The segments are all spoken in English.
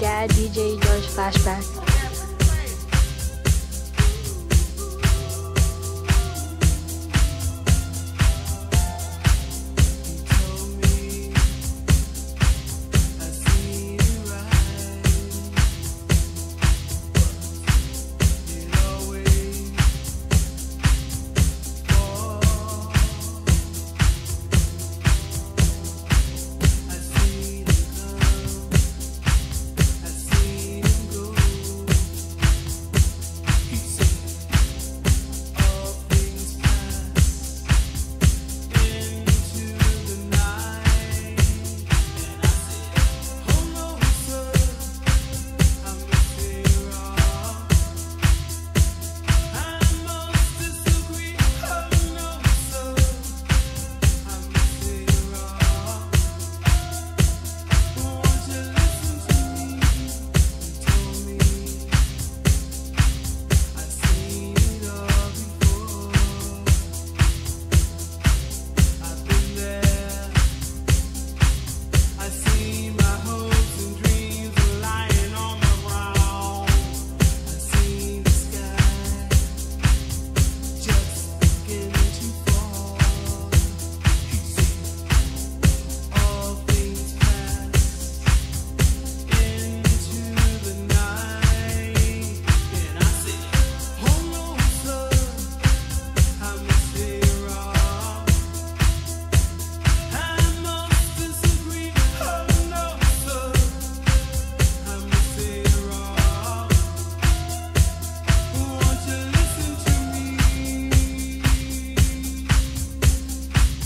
برمیگرد دیجی لاش فشبک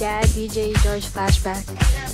DJ George Flashback.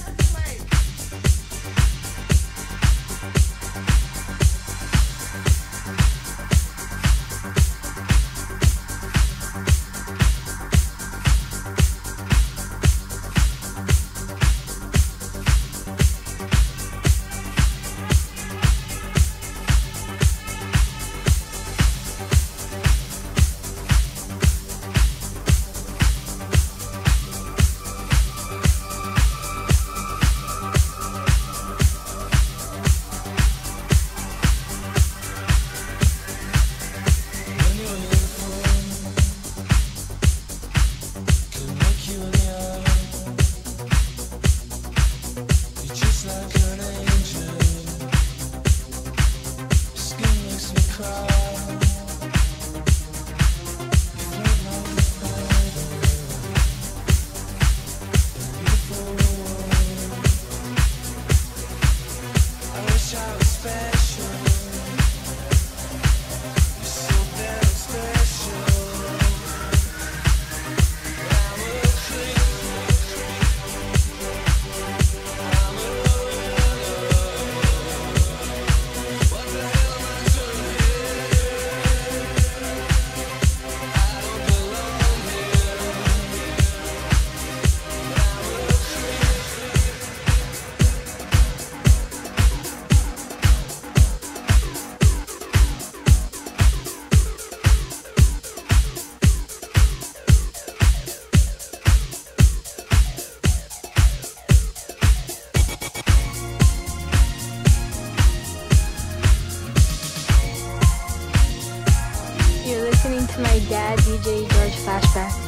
listening to my dad, DJ George Flashback.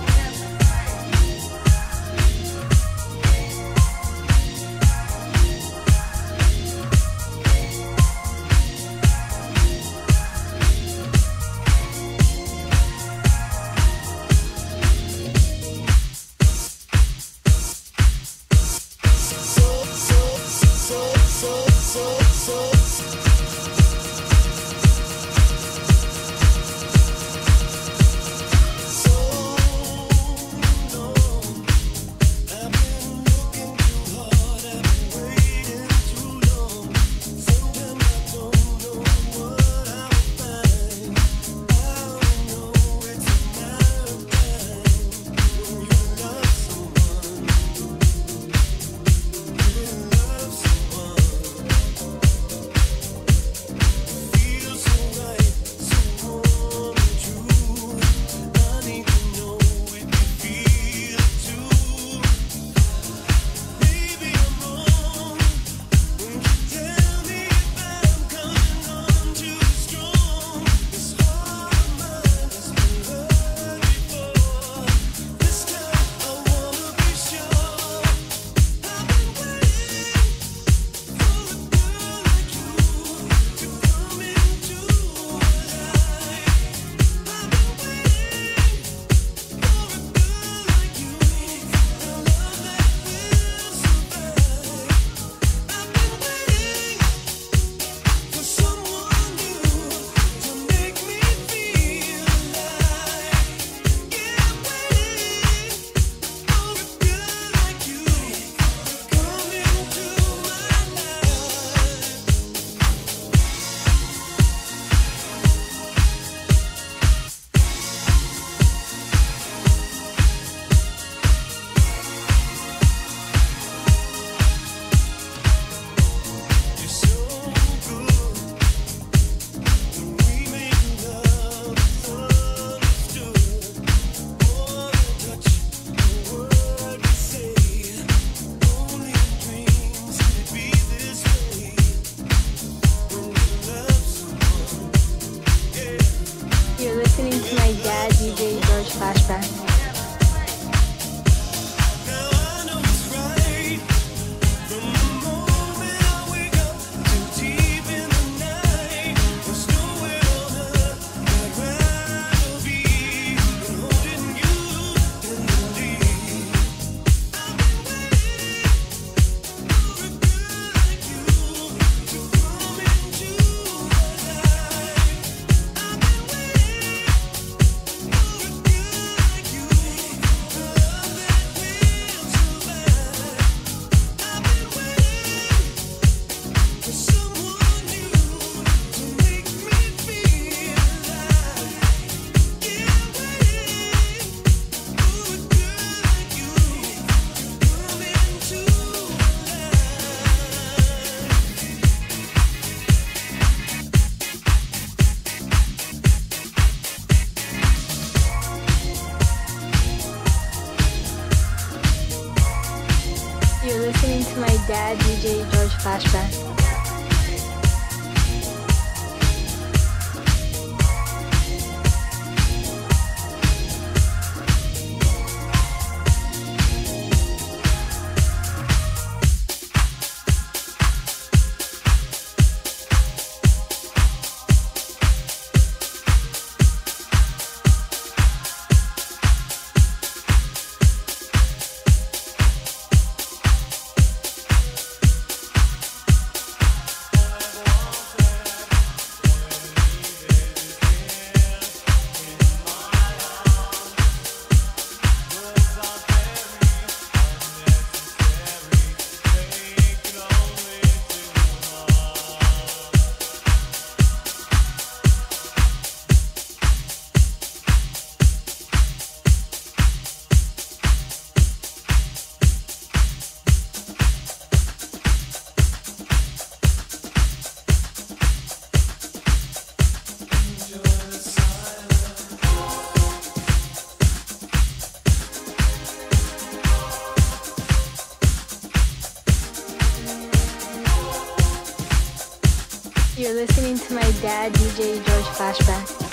Dad, DJ George Flashback.